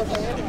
Right.